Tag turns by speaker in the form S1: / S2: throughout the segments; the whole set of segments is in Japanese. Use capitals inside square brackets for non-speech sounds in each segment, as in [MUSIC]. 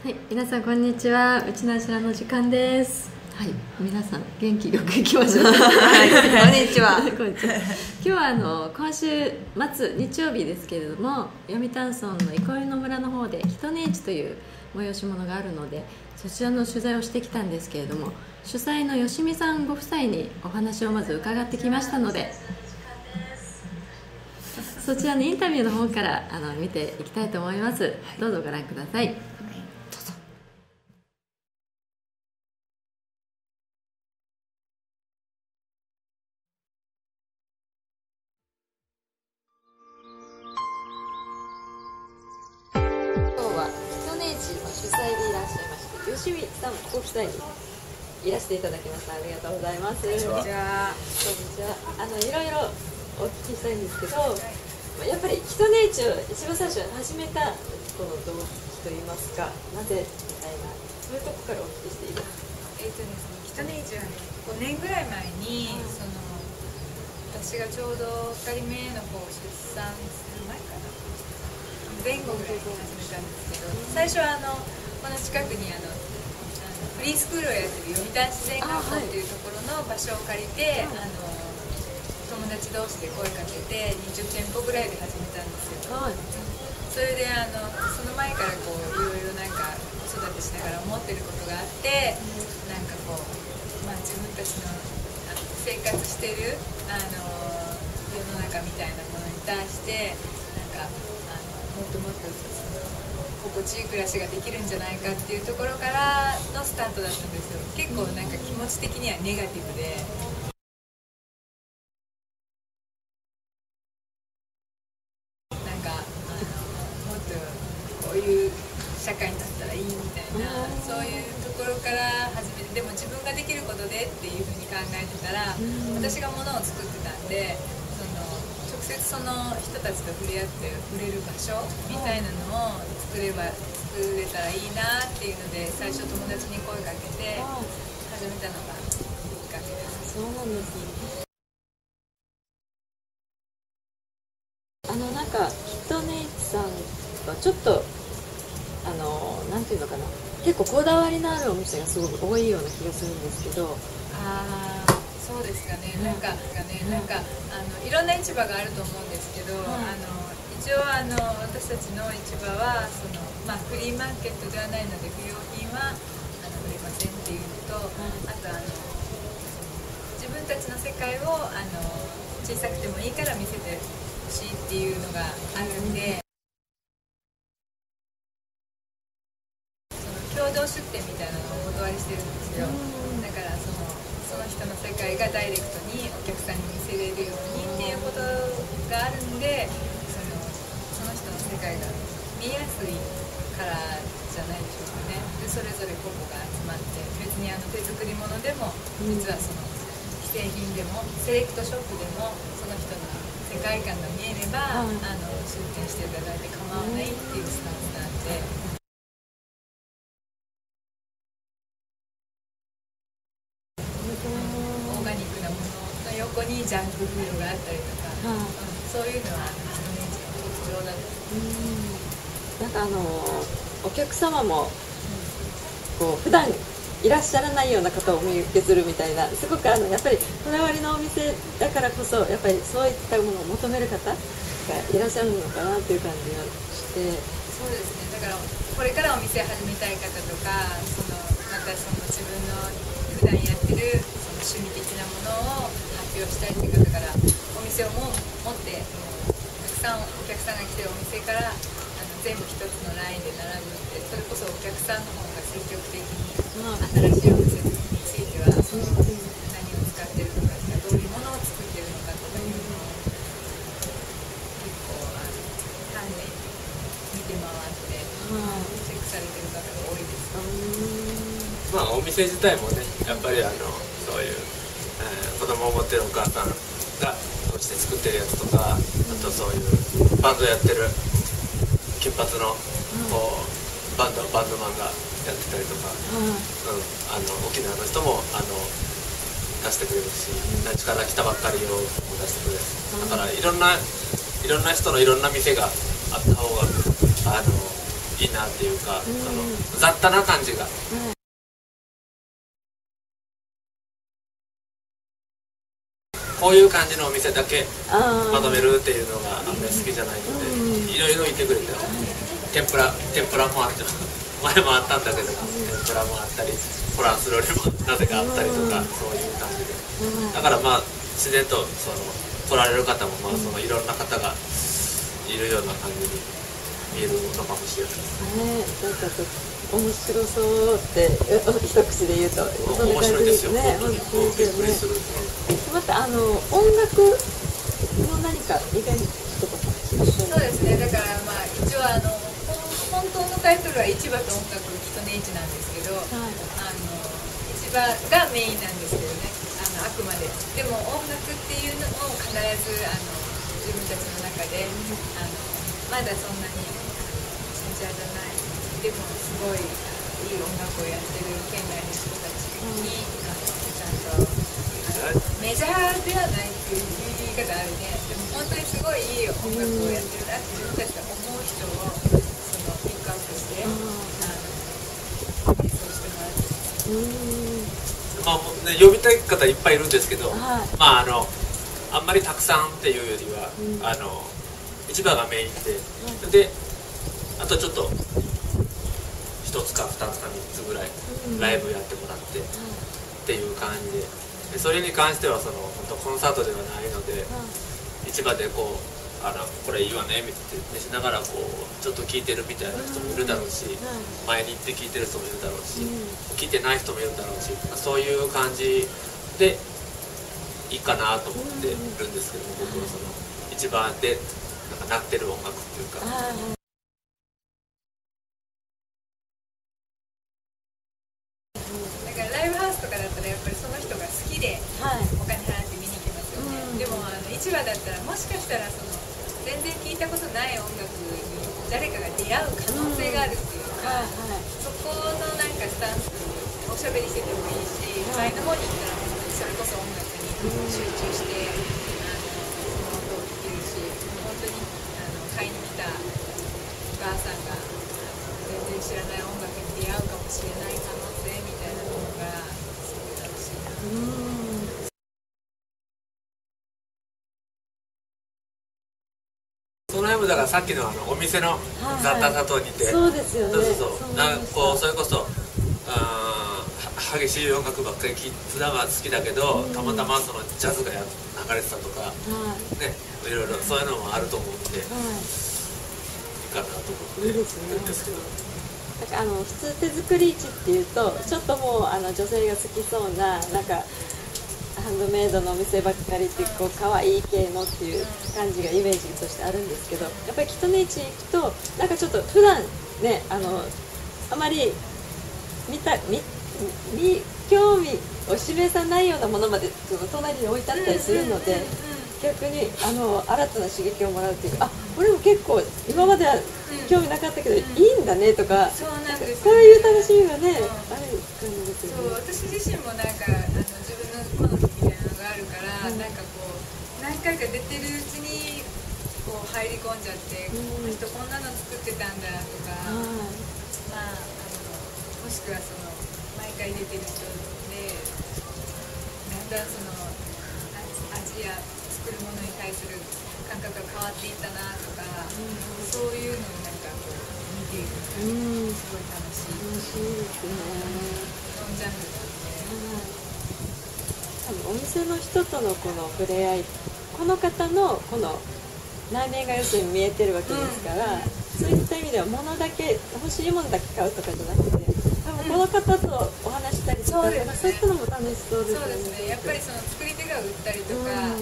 S1: はい、皆さんこんにちは。うちのあちらの時間です。はい、皆さん元気よく行きましょう。[LAUGHS]
S2: はいこんにちは [LAUGHS]
S1: こんにちは。今日はあの今週末日曜日ですけれども、読谷村の憩いの村の方でひとね市という催し物があるので、そちらの取材をしてきたんですけれども、主催の吉見さんご夫妻にお話をまず伺ってきましたので。そちらのインタビューの方からあの見ていきたいと思います。どうぞご覧ください。いらしていただきました。ありがとうございます。こんにちは。こんにちはあのいろいろお聞きしたいんですけどまあやっぱり人ね市を一番最初に始めたこの動機といいますかなぜみたいなそういうとこからお聞きしていいですか？
S3: えっ、とですね、北根市はね、5年ぐらい前に、その私がちょうど2人目の子を出産する前かな、前後ぐらいに始めたんですけど、最初はあのこの近くにあのフリースクールをやってる読谷自然学校っていうところの場所を借りて、あの友達同士で声かけて20店舗ぐらいで始めたんですよ。
S1: はい
S3: それであのその前からこういろいろなんか子育てしながら思ってることがあって、なんかこう、まあ、自分たちの生活してるあの世の中みたいなものに対してなんかあのもっともっとその心地いい暮らしができるんじゃないかっていうところからのスタートだったんですよ結構なんか気持ち的にはネガティブで。なんかあのもっとこういう社会になったらいいみたいなそういうところから始めてでも自分ができることでっていうふうに考えてたら私が物を作ってたんでその直接その人たちと触れ合って触れる場所みたいなのを作れば作れたらいいなっていうので最初友達に声かけて始めたのがきっかけ。です。
S1: そうなんです。ねあのなんか人ね市さんはちょっとあのなんていうのかな。結構こだわりのあるお店がすごく多いような気がするんですけど。
S3: ああそうですかね、なんかがね、なんかあのいろんな市場があると思うんですけど、あの一応あの私たちの市場はそのまあフリーマーケットではないので不用品はあの売れませんっていうのと、あとあの自分たちの世界をあの小さくてもいいから見せてほしいっていうのがあるん。で。その共同出店みたいなのをお断りしてるんですよ、だからそのその人の世界がダイレクトにお客さんに見せれるようにっていうことがあるんでそのその人の世界が見えやすいからじゃないでしょうかね。でそれぞれ個々が集まって別にあの手作り物でも実はその既製品でもセレクトショップでもその人の世界観が見えれば、
S1: はい。
S3: あの出店していただいて構わないってのの横にジャンクフードがあったりとか、
S1: はい。
S3: うんそういうのは人の特徴
S1: なんかあのお客様もこう普段いらっしゃらないような方をお見受けするみたいなすごくあのやっぱりこだわりのお店だからこそやっぱりそういったものを求める方がいらっしゃるのかなっていう感じがして。
S3: そうですね。だからこれからお店始めたい方とかそのまたその自分の普段やってる趣味的なものを発表したいっていう方からお店をも持ってたくさんお客さんが来てるお店からあの全部一つのラインで並ぶってそれこそお客さんの方が積極的に新しいお店についてはその何を使ってるのかとかどういうものを作ってるのかとかいうのを結構あの丹念に見て回ってチェックされてる方が多いです。
S4: まあお店自体もねやっぱりあの、ってるお母さんがこうして作ってるやつとかあとそういうバンドやってる金髪のこうバンドバンドマンがやってたりとか、うん、あの沖縄の人もあの出してくれるし那智から来たばっかりをも出してくれる。だからいろんないろんな人のいろんな店があった方があのいいなっていうか、その雑多な感じが、こういう感じのお店だけ
S1: あ
S4: まとめるっていうのがあんまり好きじゃないので、いろいろいてくれて天ぷら天ぷらもあって [LAUGHS] 前もあったんだけど天ぷらもあったりフランス料理もなぜかあったりとか、そういう感じで。だからまあ自然とその来られる方もまあそのいろんな方がいるような感じに見えるのかもしれない。です
S1: ね面白そうってえ [LAUGHS] 一口で言うとそんな
S4: 面
S1: 感じ
S4: ですよ、
S1: ね。
S4: 本当
S1: でまたあの音楽の何かイベントとか
S3: そうですねだからまあ一応あの本当のタイトルは市場と音楽きとね市なんですけど、
S1: はい。
S3: あの市場がメインなんですけどねあのあくまででも音楽ってい。うのも必ずあの自分たちの中であのまだそんなにメジャーじゃないでもすごいいい音楽をやってる県内の人たちに、あのちゃんとメジャーではないっていう言い方あるねでも本当にすごいいい音楽をやってるなって自分たちが思う人をそのピックアップして、あの演奏してもらって
S1: うん
S4: まあね、呼びたい方いっぱいいるんですけど、
S1: はい。
S4: まああのあんまりたくさんっていうよりは、あの市場がメインで、であとちょっと一つか二つか三つぐらいライブやってもらって、っていう感じで。でそれに関してはその本当コンサートではないので、市場でこうあのこれいいわねみたいなしながらこうちょっと聞いてるみたいな人もいるだろうし、前に行って聞いてる人もいるだろうし、聞いてない人もいるだろうしそういう感じでいいかなと思ってるんですけど、僕はその一番でなんか鳴ってる音楽っていうか、
S3: イブハウスとかだったらやっぱりその人が好きで
S1: はい。
S3: お金払って見に行きますよね、でもあの市場だったらもしかしたらその全然聴いたことない音楽に誰かが出会う可能性があるっていうか、
S1: はいはい。
S3: そこのなんかスタンスおしゃべりしててもいいし前の方に行ったらそれこそ音楽に集中して、あのその音を聴けるし本当にあの買いに来たお母さんがあの全然知らない音楽に出会うかもしれない可能性みたいなものがすごい楽しいな
S4: その辺もだからさっきのあのお店の雑多さと似て、
S1: そうですよね。
S4: そうそうそう。なんかこうそ
S1: う
S4: れこそあ激しい音楽ばっかり聴い普段は好きだけど、たまたまそのジャズがや流れてたとか
S1: はい。
S4: ねいろいろそういうのもあると思うんで。い。い
S1: はい
S4: かなと思ってるんですけど。
S1: なんかあの普通手作り市っていうとちょっともうあの女性が好きそうななんかハンドメイドのお店ばっかりってこう可愛い系のっていう感じがイメージとしてあるんですけどやっぱり北根市行くとなんかちょっと普段ねあのあまり見た見見興味を示さないようなものまでその隣に置いてあったりするので逆にあの新たな刺激をもらうっていうかあこれも結構今までは興味なかったけど、いいんだねとか
S3: そうなんです
S1: こういう楽しみがね、
S3: うん
S1: ある感じですよ
S3: そう
S1: ね。
S3: 私自身もなんかあの自分の好みみたいなのがあるから、なんかこう何回か出てるうちにこう入り込んじゃって、
S1: うん
S3: この人こんなの作ってたんだとか、まあ、あのもしくはその毎回出てる人でだんだんそのあ味や作るものに対する感覚が変わっていったなとか、そういうのをなんかこう見ていくすごい楽しい。
S1: 楽しいですね。
S3: ノンジャンルなんで。
S1: 多分お店の人とのこの触れ合いこの方のこの内面が要するに見えてるわけですから、そういった意味では物だけ欲しいものだけ買うとかじゃなくて多分この方とお話したりとか、
S3: そうですね。
S1: そういったのも楽しそうですよね。
S3: そうですね、やっぱりその作り手が売ったりとか、
S1: うん。
S3: あの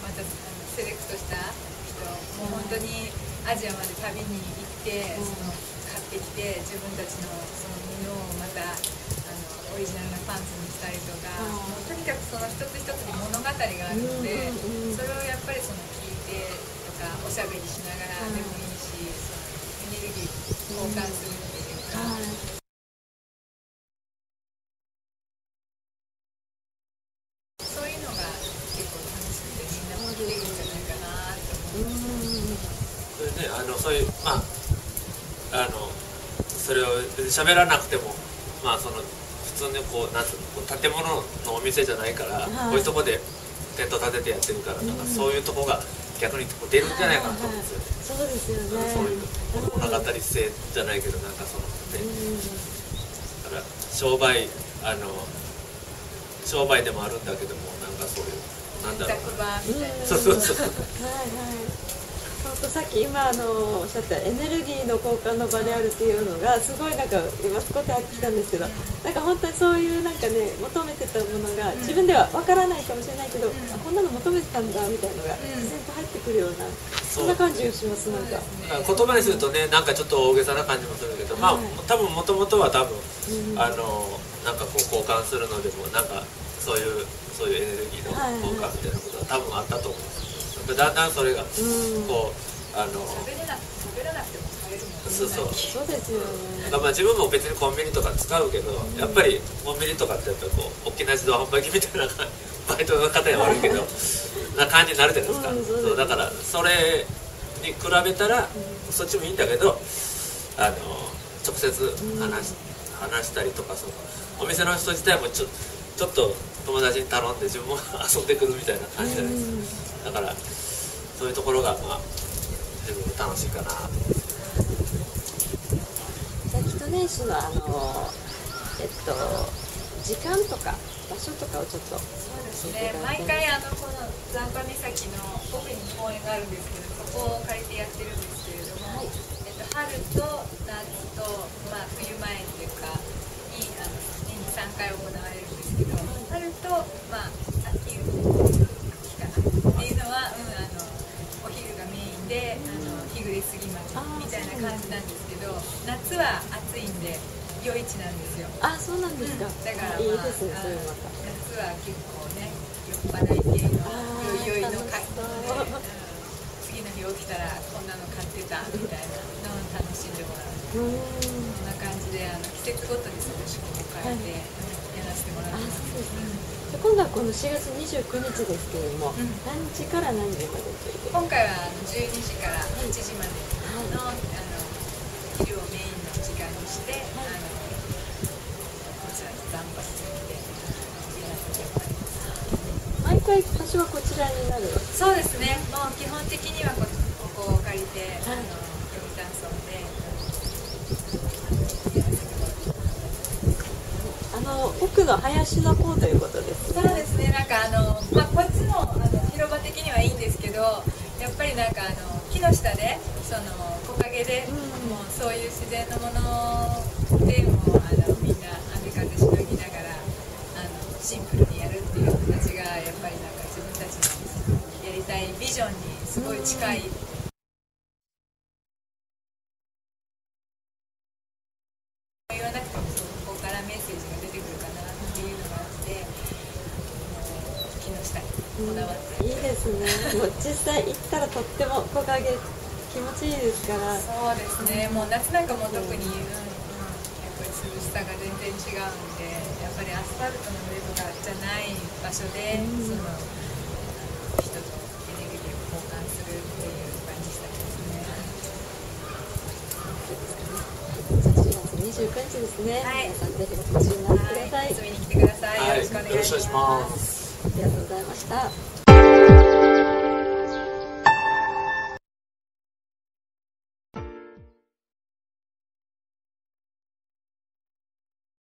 S3: またセレクトした人、もう本当にアジアまで旅に行って、
S1: うん。
S3: その買ってきて、自分たちのその布をまたオリジナルなパンツにしたりとか、
S1: うん
S3: もうとにかくその一つ一つに物語があるので、
S1: うんうんうん
S3: それをやっぱりその聞いてとか、おしゃべりしながらでもいいし、そのエネルギー交換するっていうか。
S1: はい
S3: そういうのが結構楽しくてみんなも来てるんじゃないかなって思う。
S1: うん
S4: それねあのそういうまああのそれを喋らなくてもまあその普通にこうなんていうのこう建物のお店じゃないから、
S1: はい。
S4: こういうとこでテント立ててやってるから、なん。かそういうとこが逆にこう出るんじゃないかなと思うんですよね、
S1: そうですよね。
S4: そういう物語性じゃないけどなんかそのね、だから商売あの商売でもあるんだけどもなんかそういうなんだろう
S3: 宅場みたいな。
S4: そうそうそう。
S1: はいはい本当さっき今あのおっしゃったエネルギーの交換の場であるっていうのがすごいなんか今少し入ってきたんですけどなんか本当にそういうなんかね求めてたものが自分ではわからないかもしれないけど、あこんなの求めてたんだみたいなのが自然と入ってくるような、そんな感じがしますなんか。
S4: 言葉にするとねなんかちょっと大げさな感じもするけど、まあ
S1: はい。
S4: 多分もともとは多分、
S1: うん。
S4: あのなんかこう交換するのでもなんかそういうそういうエネルギーの交換みたいなことは多分あったと思うんですよだんだんそれが
S1: うん。
S4: こうあの
S3: 喋れなく喋らなくても買えるもんね
S4: そうそう。
S1: そうですよね。
S4: まあ自分も別にコンビニとか使うけどやっぱりコンビニとかってやっぱりこう大きな自動販売機みたいなバイトの方や悪いけどな感じになるじゃないですか、
S1: うんそう
S4: だからそれに比べたらそっちもいいんだけどあの直接話し話したりとかそのお店の人自体もちょちょっと友達に頼んで自分も [LAUGHS] 遊んでくるみたいな感じじゃないですかだからそういうところがまあ自分も楽しいかな。
S1: じゃあ、キトネンシのあのえっと時間とか場所とかをちょっと
S3: そうですね。毎回あのこの残波岬の奥に公園があるんですけどそこを借りてやってるんですけれども、
S1: はい。
S3: えっと、春と夏と、まあ、冬前っていうかにあの年に3回行われるんですけど春と、まあ、秋秋かなっていうのは、うん、あのお昼がメインであの日暮れ杉町みたいな感じなんですけど夏は暑いんで夜市なんですよ。
S1: あそうなんですか、
S3: だから、まあ、
S1: いいですねそれまた。
S3: 夏は結構ね酔っ払い系の酔いの会次の日起きたらこんなの買ってたみたいなのを楽しんでもらう。
S1: うーん。
S3: こんな感じであの季節ごとにその趣向を変えて、やらせてもら
S1: あ
S3: ってます
S1: 今度はこの4月29日ですけれども、
S3: うん。
S1: 何時から何時までという
S3: 今回はあの12時から8時までの,、あの昼をメインの時間にして、あのこちらに残波するんでやらせてもらいます。
S1: 毎回場所はこちらになる？
S3: そうですね、もう基本的にはこここを借りて、
S1: はい
S3: あの読谷村でやらせてもらって
S1: あの奥の林の方ということです
S3: そうですね、なんかあの、まあ、こっちもあの広場的にはいいんですけど、やっぱりなんかあの木の下で、その木陰で、もうそういう自然のものでもうあのみんな雨風しのぎながらあのシンプルにやるっていう形がやっぱりなんか自分たちのやりたいビジョンにすごい近い。言こだわって、
S1: いいですね。もう実際行ったらとっても木陰気持ちいいですから。
S3: そうですね。もう夏なんかも特に、うんうん、やっぱり涼しさが全然違うんでやっぱりアスファルトの上とかじゃない場所で、その人とエネルギーを交換するっていう感じしたいですね。
S1: 4月29日ですね、
S3: はい。
S1: 皆さんぜひお越しになってください、
S3: はい。遊びに来てください、
S4: はい。
S3: よろしくお願いします
S4: す
S1: ありがとうございました。